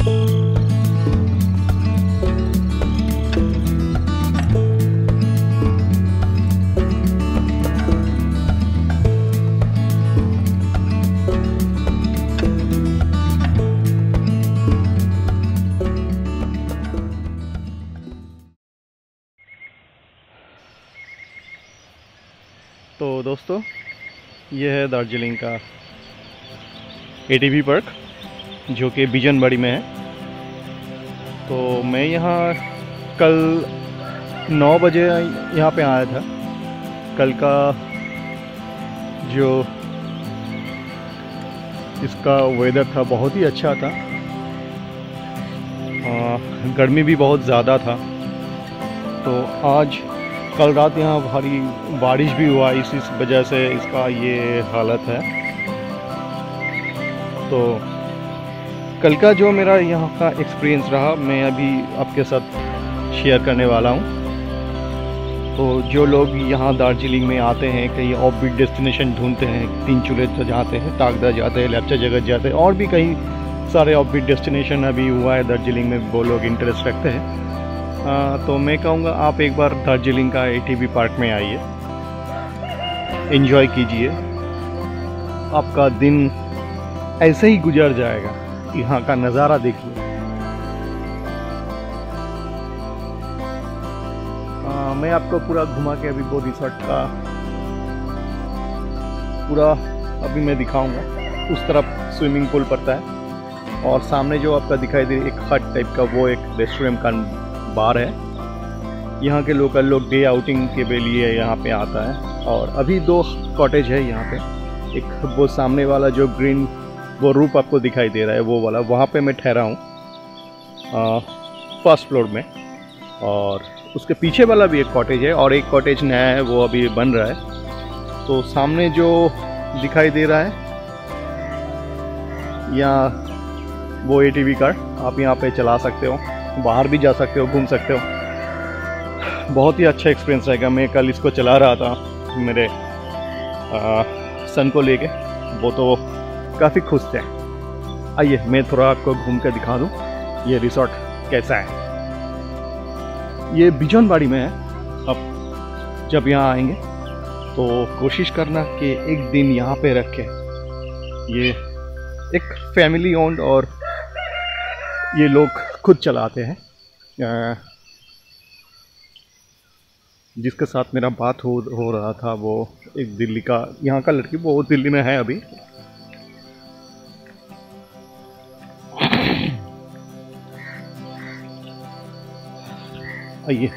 तो दोस्तों ये है दार्जिलिंग का ए टी पार्क जो कि बिजनबाड़ी में है। तो मैं यहाँ कल नौ बजे यहाँ पे आया था। कल का जो इसका वेदर था, बहुत ही अच्छा था। गर्मी भी बहुत ज़्यादा था। तो आज कल रात यहाँ भारी बारिश भी हुआ इस इस वजह से इसका ये हालत है। तो कल का जो मेरा यहाँ का एक्सपीरियंस रहा, मैं अभी आपके साथ शेयर करने वाला हूँ। तो जो लोग यहाँ दार्जिलिंग में आते हैं, कहीं ऑफबिट डेस्टिनेशन ढूंढते हैं, तीन चूल्हे जाते हैं, तागदा जाते हैं, लेपचा जगत जाते हैं, और भी कई सारे ऑफबिट डेस्टिनेशन अभी हुआ है दार्जिलिंग में, वो लोग इंटरेस्ट रखते हैं। तो मैं कहूँगा, आप एक बार दार्जिलिंग का ए पार्क में आइए। इन्जॉय कीजिए। आपका दिन ऐसे ही गुजर जाएगा। यहाँ का नज़ारा देखिए। मैं आपको पूरा घुमा के अभी वो रिसोर्ट का पूरा अभी मैं दिखाऊँगा। उस तरफ़ स्विमिंग पूल पड़ता है और सामने जो आपका दिखाई दे एक हट टाइप का वो एक रेस्टोरेंट का बार है। यहाँ के लोकल लोग डे आउटिंग के लिए यहाँ पे आता है और अभी दो कॉटेज है यहाँ पे। एक वो सामने वाला जो ग्रीन वो रूप आपको दिखाई दे रहा है वो वाला। वहाँ पे मैं ठहरा हूँ फ़र्स्ट फ्लोर में। और उसके पीछे वाला भी एक कॉटेज है और एक कॉटेज नया है वो अभी बन रहा है। तो सामने जो दिखाई दे रहा है या वो ए टी कार आप यहाँ पे चला सकते हो बाहर भी जा सकते हो घूम सकते हो। बहुत ही अच्छा एक्सपीरियंस रहेगा। मैं कल इसको चला रहा था मेरे आ, सन को लेके। वो तो काफ़ी खुश थे आइए, मैं थोड़ा आपको घूम कर दिखा दूँ, ये रिसोर्ट कैसा है। ये बिजनबाड़ी में है। अब जब यहाँ आएँगे तो कोशिश करना कि एक दिन यहाँ पे रखें ये एक फैमिली ओन्ड और ये लोग खुद चलाते हैं। जिसके साथ मेरा बात हो हो रहा था, वो एक दिल्ली का, यहाँ का लड़की, वो दिल्ली में है अभी। आइए।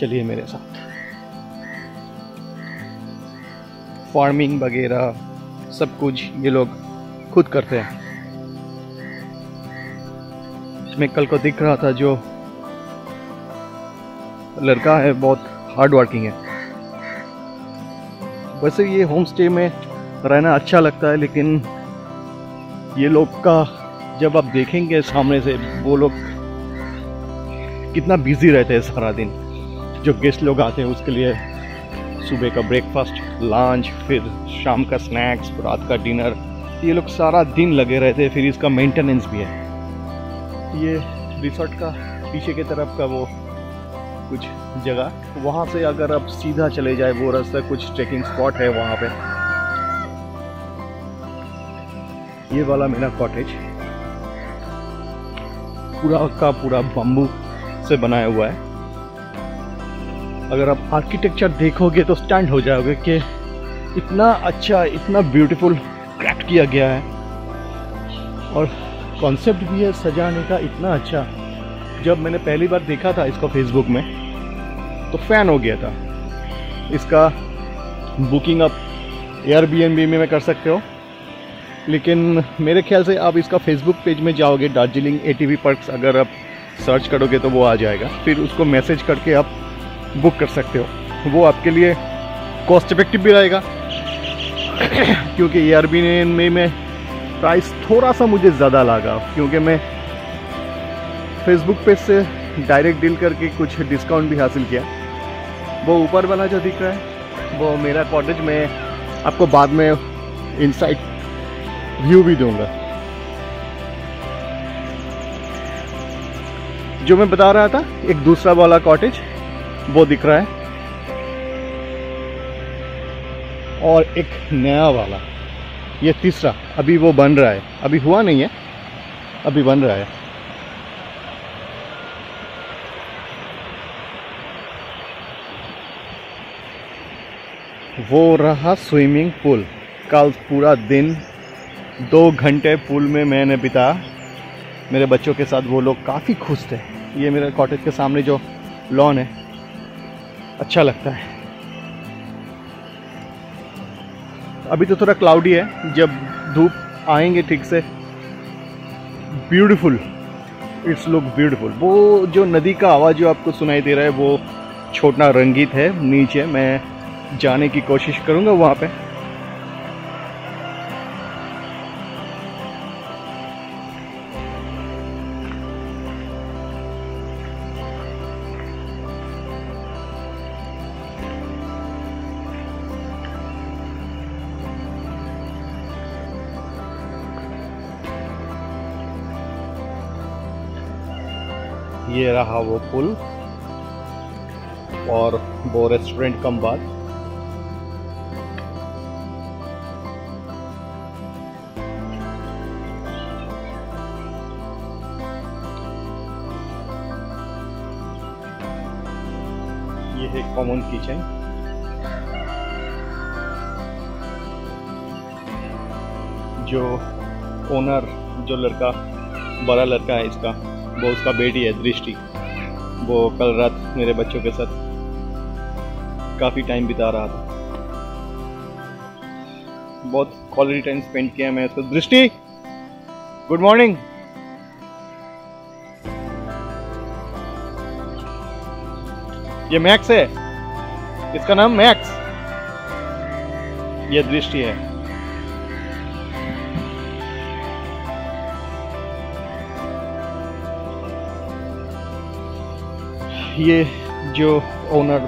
चलिए मेरे साथ। फ़ार्मिंग वगैरह, सब कुछ ये लोग खुद करते हैं। में कल को दिख रहा था जो लड़का है, बहुत हार्ड वर्किंग है। वैसे ये होम स्टे में रहना अच्छा लगता है, लेकिन ये लोग का जब आप देखेंगे सामने से, वो लोग कितना बिज़ी रहते हैं सारा दिन। जो गेस्ट लोग आते हैं, उसके लिए सुबह का ब्रेकफास्ट लंच फिर शाम का स्नैक्स रात का डिनर ये लोग सारा दिन लगे रहते हैं। फिर इसका मेंटेनेंस भी है। ये रिसोर्ट का पीछे की तरफ़ का वो कुछ जगह, वहाँ से अगर आप सीधा चले जाए, वो रास्ता कुछ ट्रेकिंग स्पॉट है वहाँ पे। ये वाला मेरा कॉटेज पूरा का पूरा बम्बू से बनाया हुआ है। अगर आप आर्किटेक्चर देखोगे तो स्टैंड हो जाओगे कि इतना अच्छा इतना ब्यूटीफुल क्राफ्ट किया गया है। और कॉन्सेप्ट भी है सजाने का इतना अच्छा। जब मैंने पहली बार देखा था इसको फेसबुक में तो फ़ैन हो गया था। इसका बुकिंग आप एयर बी में कर सकते हो। लेकिन मेरे ख्याल से आप इसका फेसबुक पेज में जाओगे दार्जिलिंग ए टी पर्क्स अगर आप सर्च करोगे तो वो आ जाएगा। फिर उसको मैसेज करके आप बुक कर सकते हो। वो आपके लिए कॉस्ट इफ़ेक्टिव भी रहेगा। क्योंकि ए आर बी में प्राइस थोड़ा सा मुझे ज़्यादा लगा, क्योंकि मैं फेसबुक पेज से डायरेक्ट डील करके कुछ डिस्काउंट भी हासिल किया। वो ऊपर वाला जो दिख रहा है, वो मेरा कॉटेज में आपको बाद में इनसाइड व्यू भी दूँगा। जो मैं बता रहा था, एक दूसरा वाला कॉटेज वो दिख रहा है। और एक नया वाला, ये तीसरा, अभी वो बन रहा है। अभी हुआ नहीं है, अभी बन रहा है। वो रहा स्विमिंग पूल कल पूरा दिन, दो घंटे पूल में मैंने बिता। मेरे बच्चों के साथ वो लोग काफ़ी खुश थे। ये मेरे कॉटेज के सामने जो लॉन है अच्छा लगता है। अभी तो थोड़ा क्लाउडी है, जब धूप आएँगे ठीक से। ब्यूटीफुल इट्स लुक ब्यूटीफुल वो जो नदी का आवाज़ जो आपको सुनाई दे रहा है, वो छोटा रंगीत है, नीचे मैं जाने की कोशिश करूँगा वहाँ पे। रहा वो पुल। और वो रेस्टोरेंट कम बाद। ये है कॉमन किचन जो ओनर जो लड़का, बड़ा लड़का है इसका, वो उसका बेटी है, दृष्टि। वो कल रात मेरे बच्चों के साथ काफ़ी टाइम बिता रहा था। बहुत क्वालिटी टाइम स्पेंड किया मैं उसको। दृष्टि गुड मॉर्निंग ये मैक्स है। इसका नाम मैक्स ये दृष्टि है। ये जो ओनर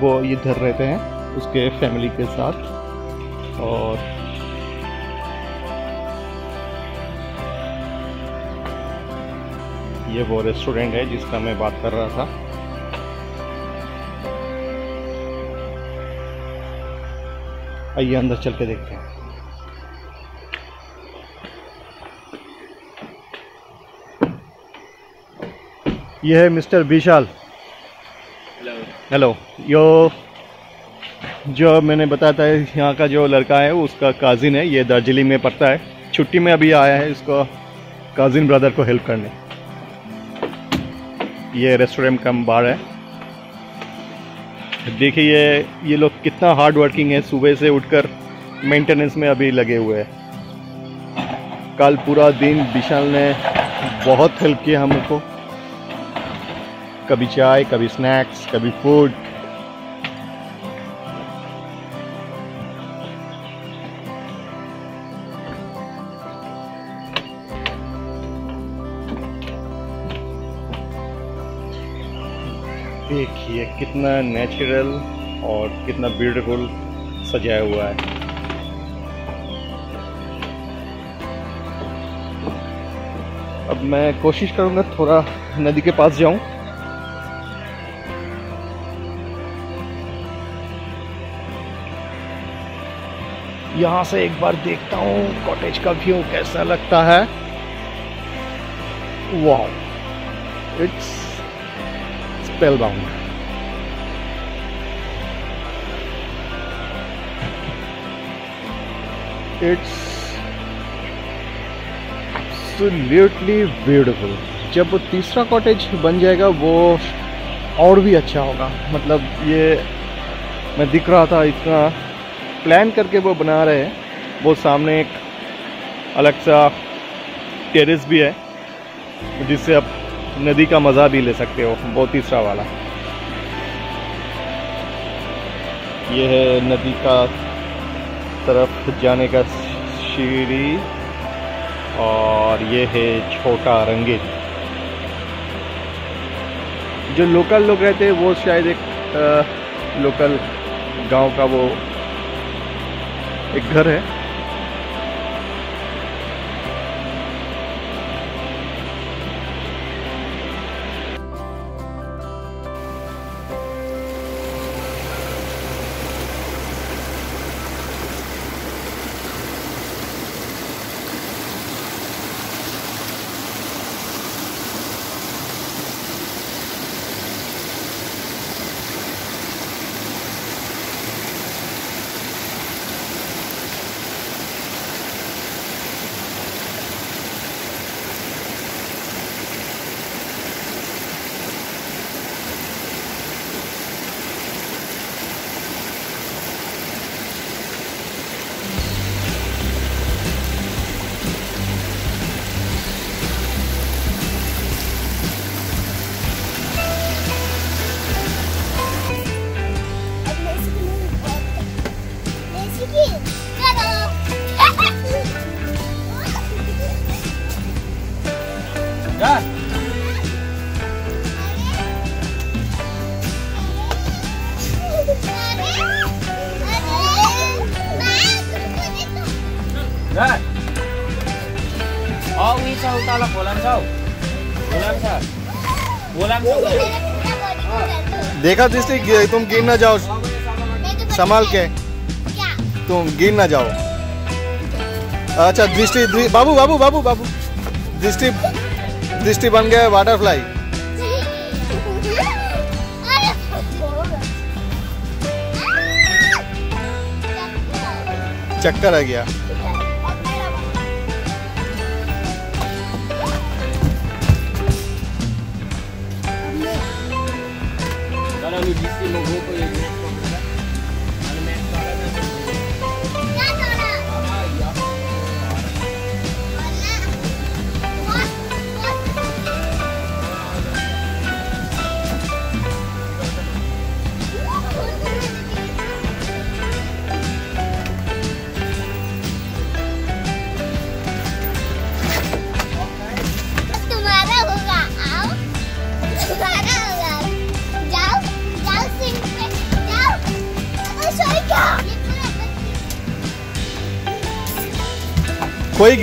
वो इधर रहते हैं उसके फैमिली के साथ। और ये वो रेस्टोरेंट है जिसका मैं बात कर रहा था। आइए अंदर चल के देखते हैं। ये है मिस्टर विशाल। हेलो यो जो मैंने बताया था यहाँ का जो लड़का है उसका काजिन है ये दार्जिलिंग में पढ़ता है। छुट्टी में अभी आया है इसको काजिन ब्रदर को हेल्प करने। ये रेस्टोरेंट कम बार है। देखिए ये ये लोग कितना हार्ड वर्किंग है। सुबह से उठकर मेंटेनेंस में अभी लगे हुए हैं। कल पूरा दिन विशाल ने बहुत हेल्प किया हमको। कभी चाय, कभी स्नैक्स कभी फ़ूड देखिए कितना नेचुरल और कितना ब्यूटीफुल सजाया हुआ है। अब मैं कोशिश करूँगा थोड़ा नदी के पास जाऊँ। यहाँ से एक बार देखता हूँ कॉटेज का व्यू कैसा लगता है। वाह it's spellbound it's absolutely beautiful जब वो तीसरा कॉटेज बन जाएगा, वो और भी अच्छा होगा। मतलब ये मैं दिख रहा था इतना प्लान करके वो बना रहे हैं वो सामने एक अलग सा टेरेस भी है जिससे आप नदी का मज़ा भी ले सकते हो वो तीसरा वाला। ये है नदी का तरफ़ जाने का सीढ़ी और ये है छोटा रंगीत जो लोकल लोग रहते हैं वो शायद एक आ, लोकल गाँव का वो एक घर है। Bolan देखा दृष्टि तुम गिर ना जाओ, संभाल के। तुम गिर ना जाओ। अच्छा दृष्टि बाबू बाबू बाबू बाबू। दृष्टि दृष्टि बन गया वाटरफ्लाई। चक्कर आ गया। Marano disse, não vou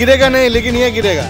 गिरेगा नहीं लेकिन ये गिरेगा।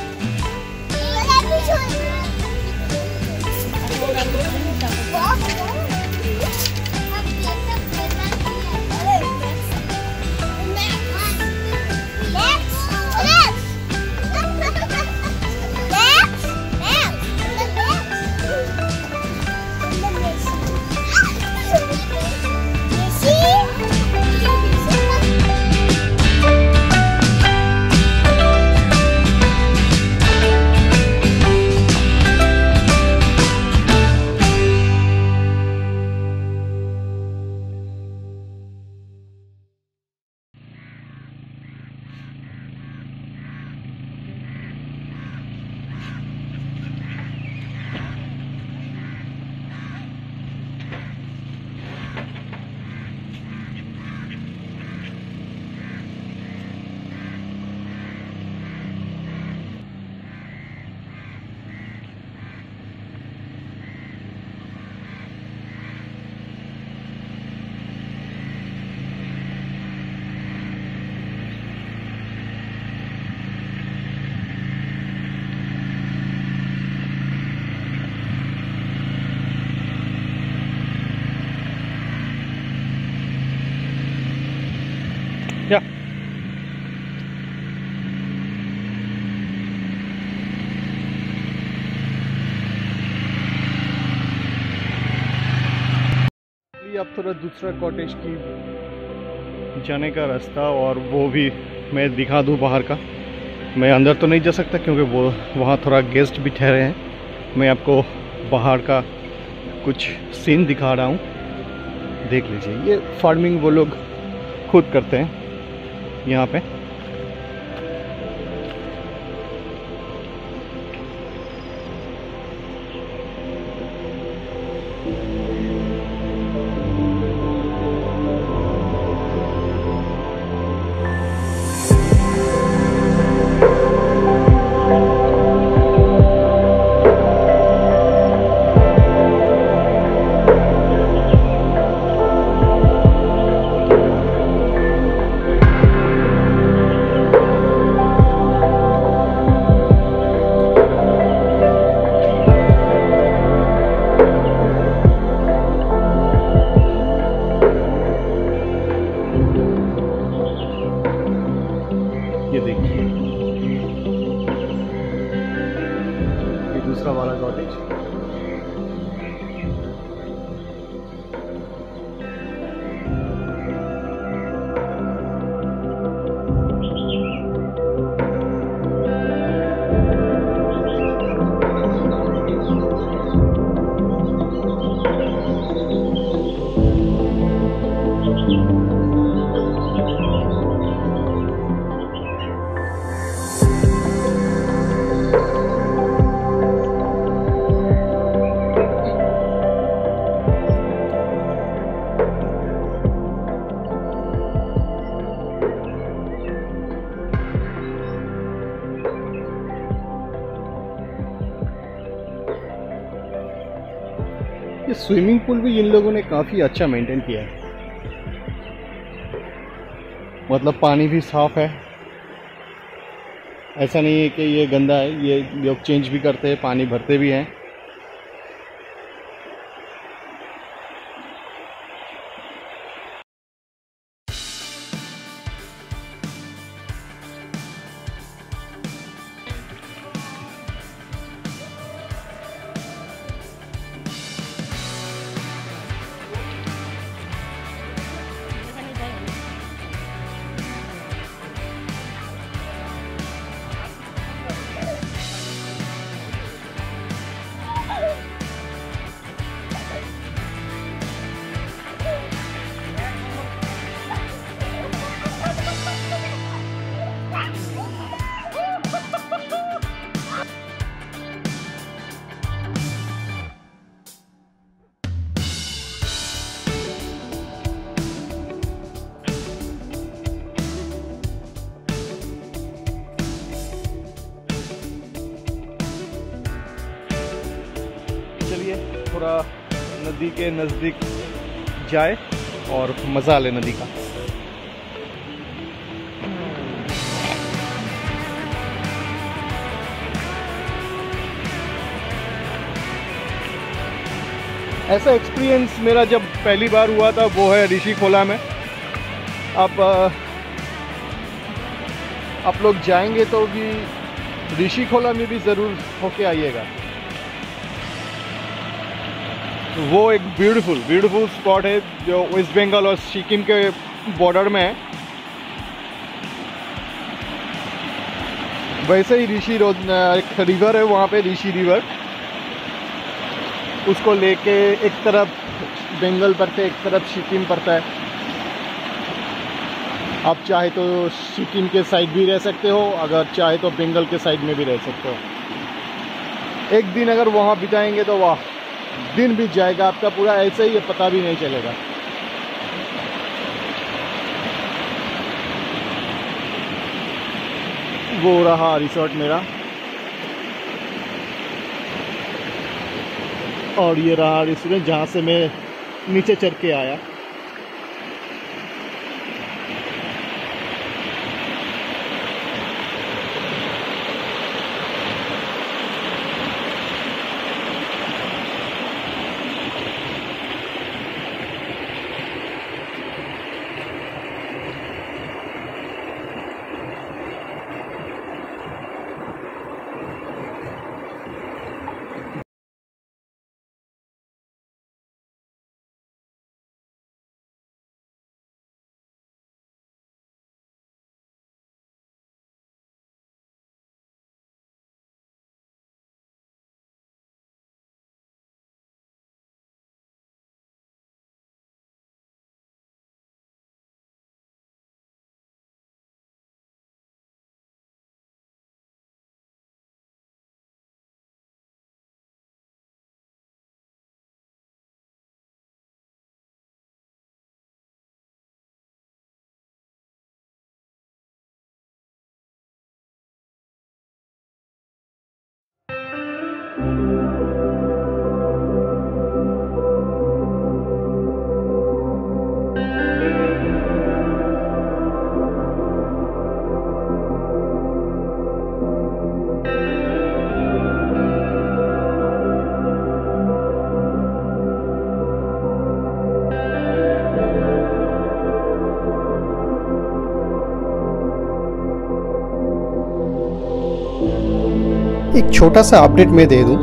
थोड़ा दूसरा कॉटेज की जाने का रास्ता और वो भी मैं दिखा दूँ बाहर का। मैं अंदर तो नहीं जा सकता क्योंकि वो, वहाँ थोड़ा गेस्ट भी ठहरे हैं। मैं आपको बाहर का कुछ सीन दिखा रहा हूँ। देख लीजिए, ये फ़ार्मिंग वो लोग खुद करते हैं, यहाँ पे। भी इन लोगों ने काफ़ी अच्छा मेंटेन किया है। मतलब पानी भी साफ़ है। ऐसा नहीं है कि ये गंदा है, ये लोग चेंज भी करते हैं, पानी भरते भी हैं। नदी के नज़दीक जाए और मज़ा ले नदी का। ऐसा एक्सपीरियंस मेरा जब पहली बार हुआ था वो है ऋषि खोला में। अ, आप लोग जाएँगे तो भी ऋषि खोला में भी ज़रूर होके आइएगा। वो एक ब्यूटीफुल ब्यूटीफुल स्पॉट है जो वेस्ट बंगाल और सिक्किम के बॉर्डर में है। वैसे ही ऋषि एक रिवर है, वहाँ पे ऋषि रिवर उसको लेके एक तरफ़ बंगाल पड़ता है, एक तरफ़ सिक्किम पड़ता है। आप चाहे तो सिक्किम के साइड भी रह सकते हो, अगर चाहे तो बंगाल के साइड में भी रह सकते हो। एक दिन अगर वहाँ बिताएँगे तो वाह दिन बीत जाएगा, आपका पूरा ऐसे ही पता भी नहीं चलेगा। वो रहा रिसोर्ट मेरा। और ये रहा रेस्टोरेंट जहाँ से मैं नीचे चढ़ के आया। एक छोटा सा अपडेट मैं दे दूँ,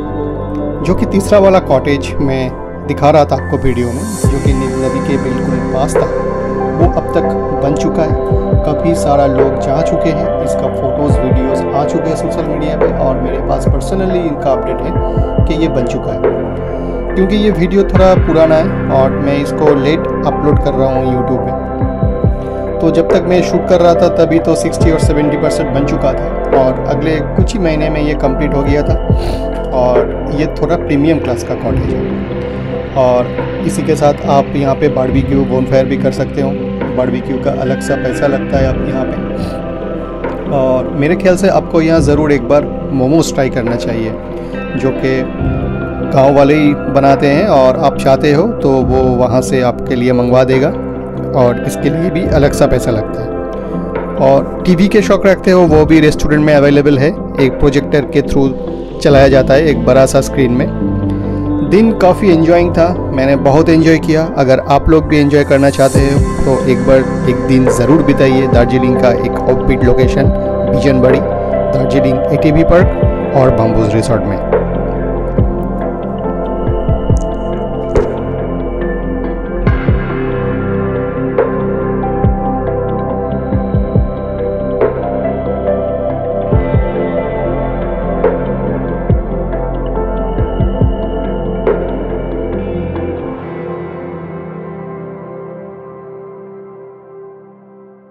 जो कि तीसरा वाला कॉटेज मैं दिखा रहा था आपको वीडियो में, जो कि नदी के बिल्कुल पास था। वो अब तक बन चुका है। काफ़ी सारा लोग जा चुके हैं। इसका फ़ोटोज़ वीडियोस आ चुके हैं सोशल मीडिया पे और मेरे पास पर्सनली इनका अपडेट है कि ये बन चुका है। क्योंकि ये वीडियो थोड़ा पुराना है और मैं इसको लेट अपलोड कर रहा हूँ यूट्यूब पे। तो जब तक मैं शूट कर रहा था, तभी तो 60 और 70 परसेंट बन चुका था। और अगले कुछ ही महीने में ये कंप्लीट हो गया था। और ये थोड़ा प्रीमियम क्लास का कॉटेज है। और इसी के साथ आप यहाँ पे बारबेक्यू बोनफायर भी कर सकते हो। बारबेक्यू का अलग सा पैसा लगता है आप यहाँ पे। और मेरे ख्याल से आपको यहाँ ज़रूर एक बार मोमोज ट्राई करना चाहिए, जो कि गाँव वाले ही बनाते हैं। और आप चाहते हो तो वो वहाँ से आपके लिए मंगवा देगा। और इसके लिए भी अलग सा पैसा लगता है। और टीवी के शौक रखते हो, वो भी रेस्टोरेंट में अवेलेबल है। एक प्रोजेक्टर के थ्रू चलाया जाता है एक बड़ा सा स्क्रीन में। दिन काफ़ी एंजॉइंग था, मैंने बहुत एंजॉय किया। अगर आप लोग भी एंजॉय करना चाहते हो तो एक बार एक दिन ज़रूर बिताइए दार्जिलिंग का एक offbeat location Bijanbari Darjeeling ATB park और बम्बूज रिसोर्ट में।